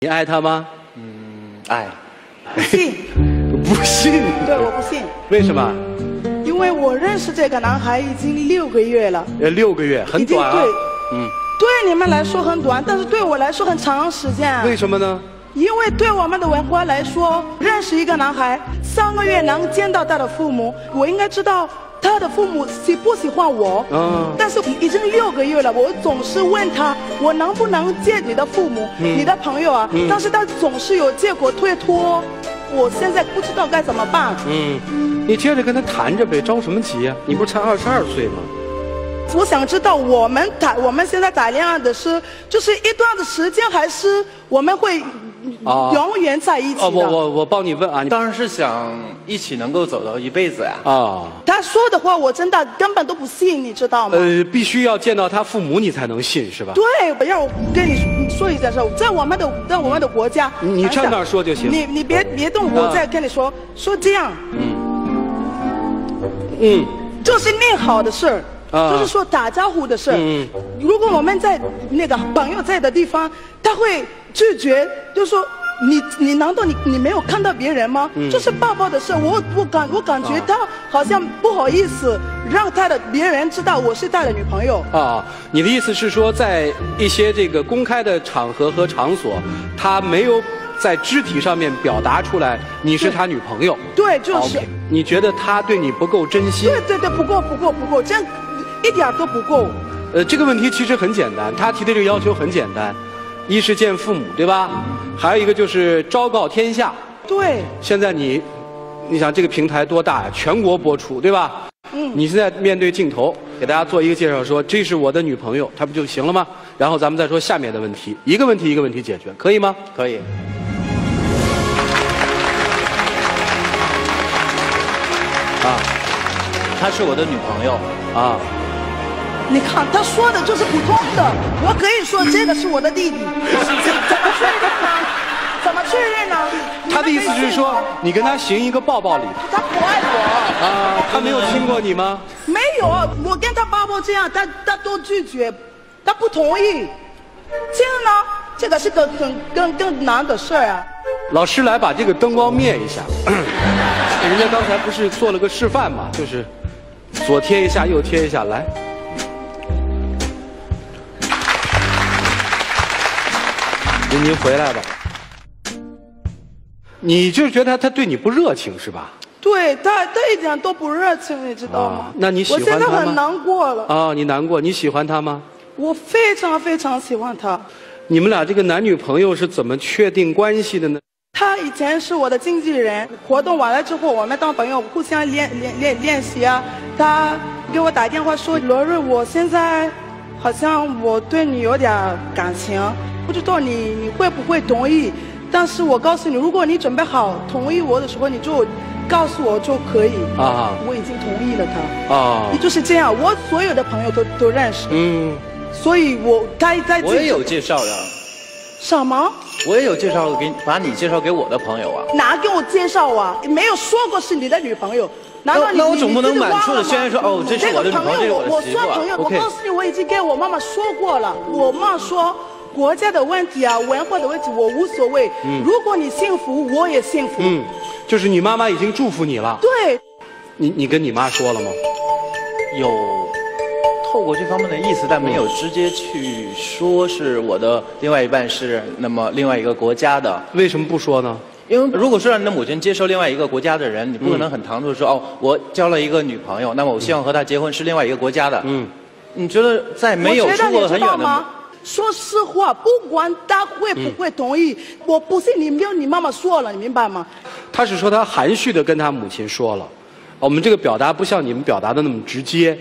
你爱他吗？嗯爱，不信，不信。对，我不信，为什么？因为我认识这个男孩已经六个月了，呃，六个月很短啊对。嗯，对你们来说很短，但是对我来说很长时间啊。为什么呢？因为对我们的文化来说，认识一个男孩三个月能见到他的父母，我应该知道他的父母喜不喜欢我。嗯但是已经六个月了，我总是问他，我能不能见你的父母、你的朋友啊？嗯但是他总是有借口推脱，我现在不知道该怎么办。嗯，你接着跟他谈着呗，着什么急呀、你不是才二十二岁吗？我想知道我们谈我们现在谈恋爱的是，就是一段的时间，还是我们会啊永远在一起的？哦，我我我帮你问啊，你当然是想一起能够走到一辈子呀。啊，他说的话我真的根本都不信，你知道吗？呃，必须要见到他父母你才能信是吧？对，不要我跟你说一件事，在我们的在我们的国家，你站那儿说就行你你别别动，我啊再跟你说，说这样嗯嗯，就是念好的事儿。啊就是说打招呼的事儿。嗯如果我们在那个朋友在的地方，他会拒绝，就说你你难道你你没有看到别人吗？嗯这是抱抱的事，我我感我感啊觉他好像不好意思让他的别人知道我是他的女朋友。啊，你的意思是说，在一些这个公开的场合和场所，他没有在肢体上面表达出来你是他女朋友。对，就是。你觉得他对你不够真心？对对对，不够不够不够，这样一点儿都不够。呃，这个问题其实很简单，他提的这个要求很简单，一是见父母，对吧？还有一个就是昭告天下。对，现在你，你想这个平台多大呀？全国播出，对吧？嗯你现在面对镜头，给大家做一个介绍说，这是我的女朋友，她不就行了吗？然后咱们再说下面的问题，一个问题一个问题解决，可以吗？可以，啊她是我的女朋友。啊，你看他说的就是普通的，我可以说这个是我的弟弟，怎怎么确认呢？怎么确认呢？他的意思是说，你跟他行一个抱抱礼他不爱我，啊，他没有亲过你吗？没有，我跟他抱抱这样，他他都拒绝，他不同意。这样呢，这个是个更更更难的事儿啊。老师来把这个灯光灭一下，人家刚才不是做了个示范嘛，就是左贴一下，右贴一下，来。您您回来吧。你就觉得他他对你不热情是吧？对他，他一点都不热情，你知道吗啊？那你喜欢我现在很难过了，啊，你难过？你喜欢他吗？我非常非常喜欢他。你们俩这个男女朋友是怎么确定关系的呢？他以前是我的经纪人，活动完了之后，我们当朋友，互相练练练练习啊。他给我打电话说：“罗瑞，我现在好像我对你有点感情，不知道你你会不会同意？但是我告诉你，如果你准备好同意我的时候，你就告诉我就可以。啊我已经同意了他。啊也，就是这样，我所有的朋友都都认识，嗯，所以我他在我也有介绍的，什么？我也有介绍给把你介绍给我的朋友啊。哪给我介绍啊？没有说过是你的女朋友。难道你那那我你总不能满处地忘了吗宣扬说哦这是我的女朋友这是我的我媳妇啊说朋友，我告诉你，我已经跟我妈妈说过了。我妈说，国家的问题啊，文化的问题，我无所谓。如果你幸福，我也幸福。嗯，就是你妈妈已经祝福你了。对，你你跟你妈说了吗？有透过这方面的意思，但没有直接去说是我的另外一半是那么另外一个国家的。为什么不说呢？因为如果说让你的母亲接受另外一个国家的人，你不可能很唐突地说、哦，我交了一个女朋友，那么我希望和她结婚是另外一个国家的。嗯，你觉得在没有出过很远的知道吗？说实话，不管他会不会同意，我不信你没有你妈妈说了，你明白吗？他是说他含蓄的跟他母亲说了，我们这个表达不像你们表达的那么直接。